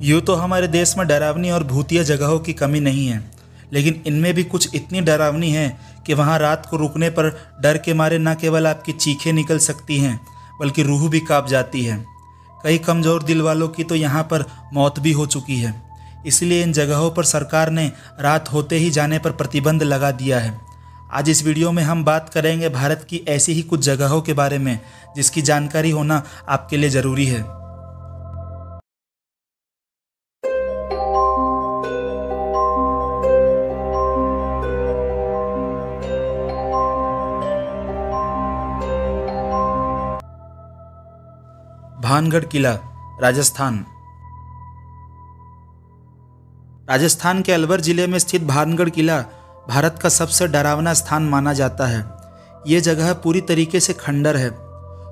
यूँ तो हमारे देश में डरावनी और भूतिया जगहों की कमी नहीं है, लेकिन इनमें भी कुछ इतनी डरावनी है कि वहाँ रात को रुकने पर डर के मारे न केवल आपकी चीखें निकल सकती हैं, बल्कि रूह भी काँप जाती है। कई कमज़ोर दिल वालों की तो यहाँ पर मौत भी हो चुकी है। इसलिए इन जगहों पर सरकार ने रात होते ही जाने पर प्रतिबंध लगा दिया है। आज इस वीडियो में हम बात करेंगे भारत की ऐसी ही कुछ जगहों के बारे में, जिसकी जानकारी होना आपके लिए ज़रूरी है। भानगढ़ किला, राजस्थान। राजस्थान के अलवर ज़िले में स्थित भानगढ़ किला भारत का सबसे डरावना स्थान माना जाता है। ये जगह पूरी तरीके से खंडर है।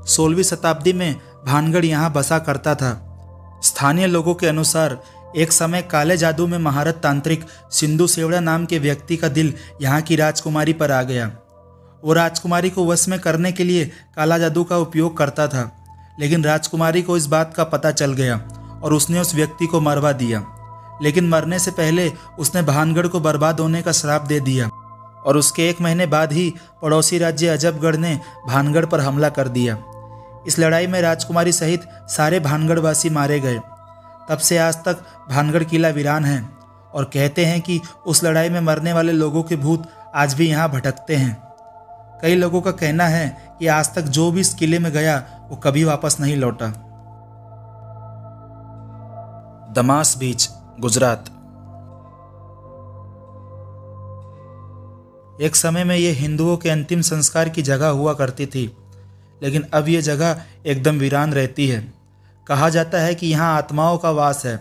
सोलहवीं शताब्दी में भानगढ़ यहाँ बसा करता था। स्थानीय लोगों के अनुसार, एक समय काले जादू में महारत तांत्रिक सिंधु सेवड़ा नाम के व्यक्ति का दिल यहाँ की राजकुमारी पर आ गया। वो राजकुमारी को वश में करने के लिए काला जादू का उपयोग करता था। लेकिन राजकुमारी को इस बात का पता चल गया और उसने उस व्यक्ति को मरवा दिया। लेकिन मरने से पहले उसने भानगढ़ को बर्बाद होने का श्राप दे दिया और उसके एक महीने बाद ही पड़ोसी राज्य अजबगढ़ ने भानगढ़ पर हमला कर दिया। इस लड़ाई में राजकुमारी सहित सारे भानगढ़वासी मारे गए। तब से आज तक भानगढ़ किला वीरान है और कहते हैं कि उस लड़ाई में मरने वाले लोगों के भूत आज भी यहाँ भटकते हैं। कई लोगों का कहना है कि आज तक जो भी इस किले में गया, वो कभी वापस नहीं लौटा। दमास बीच गुजरात। एक समय में ये हिंदुओं के अंतिम संस्कार की जगह हुआ करती थी, लेकिन अब ये जगह एकदम वीरान रहती है। कहा जाता है कि यहाँ आत्माओं का वास है।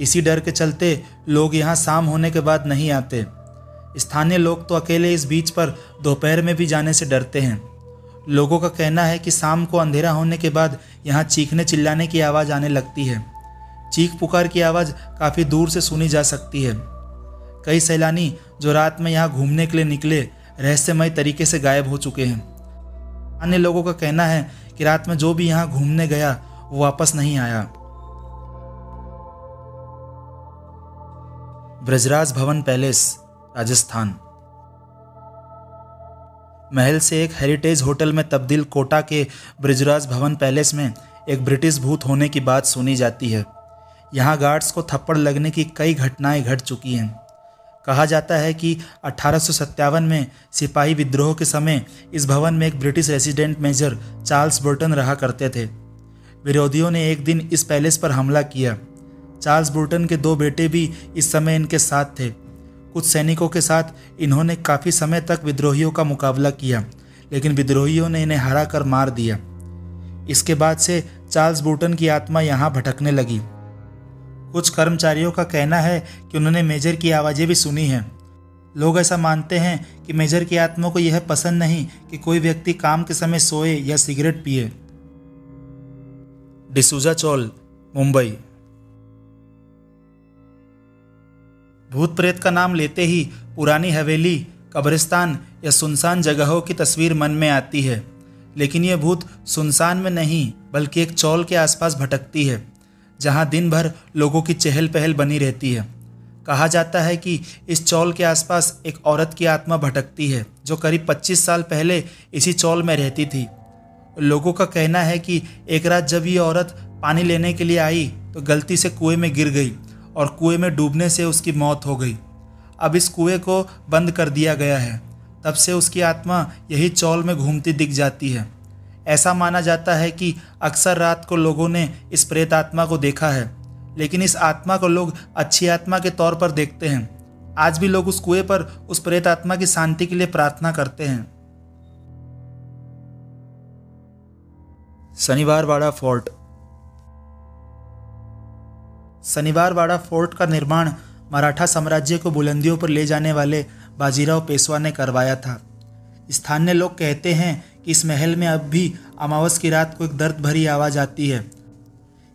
इसी डर के चलते लोग यहाँ शाम होने के बाद नहीं आते। स्थानीय लोग तो अकेले इस बीच पर दोपहर में भी जाने से डरते हैं। लोगों का कहना है कि शाम को अंधेरा होने के बाद यहाँ चीखने चिल्लाने की आवाज़ आने लगती है। चीख पुकार की आवाज़ काफ़ी दूर से सुनी जा सकती है। कई सैलानी जो रात में यहाँ घूमने के लिए निकले, रहस्यमय तरीके से गायब हो चुके हैं। अन्य लोगों का कहना है कि रात में जो भी यहाँ घूमने गया, वो वापस नहीं आया। ब्रजराज भवन पैलेस राजस्थान। महल से एक हेरिटेज होटल में तब्दील कोटा के ब्रिजराज भवन पैलेस में एक ब्रिटिश भूत होने की बात सुनी जाती है। यहाँ गार्ड्स को थप्पड़ लगने की कई घटनाएँ घट चुकी हैं। कहा जाता है कि अठारह में सिपाही विद्रोह के समय इस भवन में एक British resident major Charles Burton रहा करते थे। विरोधियों ने एक दिन इस पैलेस पर हमला किया। चार्ल्स बुर्टन के दो बेटे भी इस समय इनके साथ थे। कुछ सैनिकों के साथ इन्होंने काफ़ी समय तक विद्रोहियों का मुकाबला किया, लेकिन विद्रोहियों ने इन्हें हरा कर मार दिया। इसके बाद से चार्ल्स बूटन की आत्मा यहाँ भटकने लगी। कुछ कर्मचारियों का कहना है कि उन्होंने मेजर की आवाज़ें भी सुनी हैं। लोग ऐसा मानते हैं कि मेजर की आत्मा को यह पसंद नहीं कि कोई व्यक्ति काम के समय सोए या सिगरेट पिए। डिसूजा चौल, मुंबई। भूत प्रेत का नाम लेते ही पुरानी हवेली, कब्रिस्तान या सुनसान जगहों की तस्वीर मन में आती है। लेकिन ये भूत सुनसान में नहीं, बल्कि एक चौल के आसपास भटकती है, जहाँ दिन भर लोगों की चहल पहल बनी रहती है। कहा जाता है कि इस चौल के आसपास एक औरत की आत्मा भटकती है, जो करीब 25 साल पहले इसी चौल में रहती थी। लोगों का कहना है कि एक रात जब ये औरत पानी लेने के लिए आई तो गलती से कुएँ में गिर गई और कुएँ में डूबने से उसकी मौत हो गई। अब इस कुएँ को बंद कर दिया गया है। तब से उसकी आत्मा यही चौल में घूमती दिख जाती है। ऐसा माना जाता है कि अक्सर रात को लोगों ने इस प्रेत आत्मा को देखा है, लेकिन इस आत्मा को लोग अच्छी आत्मा के तौर पर देखते हैं। आज भी लोग उस कुएँ पर उस प्रेत आत्मा की शांति के लिए प्रार्थना करते हैं। शनिवार वाड़ा फोर्ट। शनिवारवाड़ा फोर्ट का निर्माण मराठा साम्राज्य को बुलंदियों पर ले जाने वाले बाजीराव पेशवा ने करवाया था। स्थानीय लोग कहते हैं कि इस महल में अब भी अमावस की रात को एक दर्द भरी आवाज़ आती है।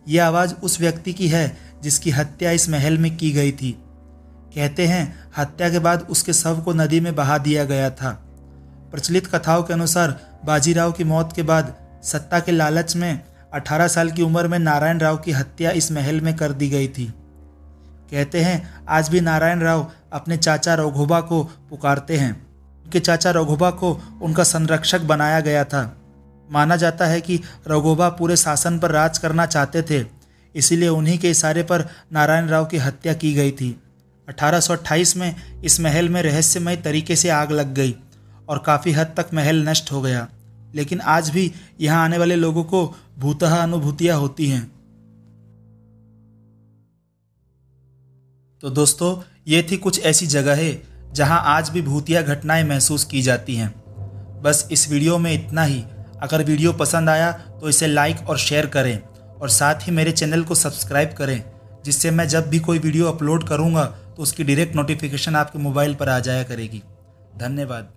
यह आवाज़ उस व्यक्ति की है जिसकी हत्या इस महल में की गई थी। कहते हैं, हत्या के बाद उसके शव को नदी में बहा दिया गया था। प्रचलित कथाओं के अनुसार बाजीराव की मौत के बाद सत्ता के लालच में 18 साल की उम्र में नारायण राव की हत्या इस महल में कर दी गई थी। कहते हैं, आज भी नारायण राव अपने चाचा रघुबा को पुकारते हैं। उनके चाचा रघुबा को उनका संरक्षक बनाया गया था। माना जाता है कि रघुबा पूरे शासन पर राज करना चाहते थे, इसीलिए उन्हीं के इशारे पर नारायण राव की हत्या की गई थी। 1828 में इस महल में रहस्यमय तरीके से आग लग गई और काफ़ी हद तक महल नष्ट हो गया। लेकिन आज भी यहाँ आने वाले लोगों को भूतः अनुभूतियाँ होती हैं। तो दोस्तों, ये थी कुछ ऐसी जगहें जहाँ आज भी भूतिया घटनाएँ महसूस की जाती हैं। बस इस वीडियो में इतना ही। अगर वीडियो पसंद आया तो इसे लाइक और शेयर करें, और साथ ही मेरे चैनल को सब्सक्राइब करें, जिससे मैं जब भी कोई वीडियो अपलोड करूँगा तो उसकी डायरेक्ट नोटिफिकेशन आपके मोबाइल पर आ जाया करेगी। धन्यवाद।